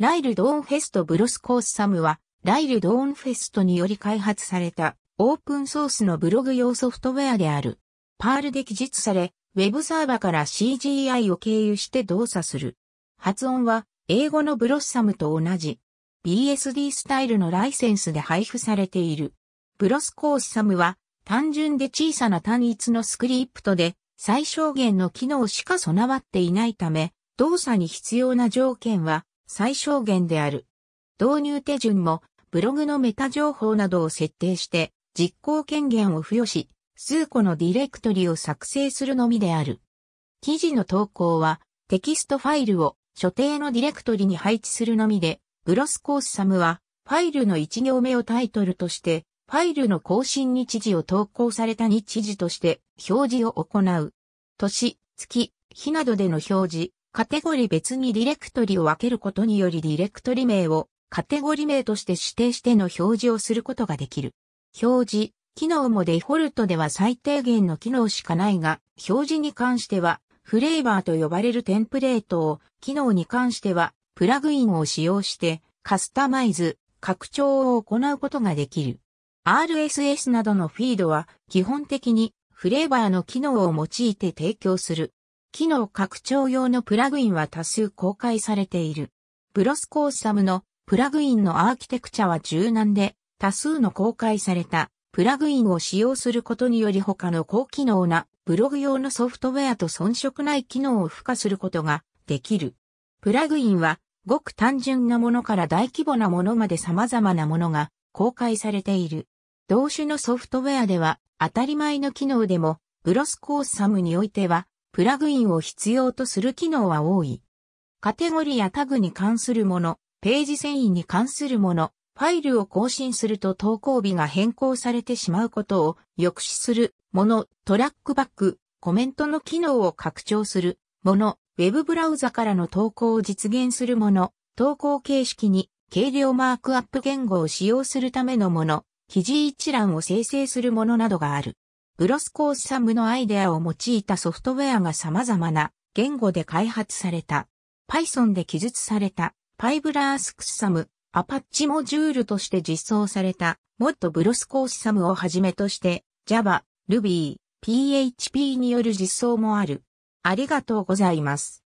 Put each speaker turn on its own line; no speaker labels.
Rael Dornfest blosxom は、 Rael Dornfest により開発されたオープンソースのブログ用ソフトウェアである。 Perl で記述され、ウェブサーバから CGI を経由して動作する。発音は英語の blossom と同じ BSD スタイルのライセンスで配布されている。 blosxom は単純で小さな単一のスクリプトで最小限の機能しか備わっていないため、動作に必要な条件は最小限である。導入手順もブログのメタ情報などを設定して実行権限を付与し、数個のディレクトリを作成するのみである。記事の投稿はテキストファイルを所定のディレクトリに配置するのみで、 blosxom はファイルの1行目をタイトルとして、ファイルの更新日時を投稿された日時として表示を行う。年、月、日などでの表示、カテゴリ別にディレクトリを分けることによりディレクトリ名をカテゴリ名として指定しての表示をすることができる。表示、機能もデフォルトでは最低限の機能しかないが、表示に関してはフレーバーと呼ばれるテンプレートを、機能に関してはプラグインを使用してカスタマイズ、拡張を行うことができる。RSS などのフィードは基本的にフレーバーの機能を用いて提供する。機能拡張用のプラグインは多数公開されている。ブロスコーサムのプラグインのアーキテクチャは柔軟で、多数の公開されたプラグインを使用することにより他の高機能なブログ用のソフトウェアと遜色ない機能を付加することができる。プラグインはごく単純なものから大規模なものまで様々なものが公開されている。同種のソフトウェアでは当たり前の機能でもブロスコーサムにおいてはプラグインを必要とする機能は多い。カテゴリやタグに関するもの、ページ遷移に関するもの、ファイルを更新すると投稿日が変更されてしまうことを抑止するもの、トラックバック、コメントの機能を拡張するもの、ウェブブラウザからの投稿を実現するもの、投稿形式に軽量マークアップ言語を使用するためのもの、記事一覧を生成するものなどがある。ブロスコースサムのアイデアを用いたソフトウェアが様々な言語で開発された。Python で記述された PyBlask アパッチモジュールとして実装されたモッドブロスコースサムをはじめとして Java、Ruby、PHP による実装もある。ありがとうございます。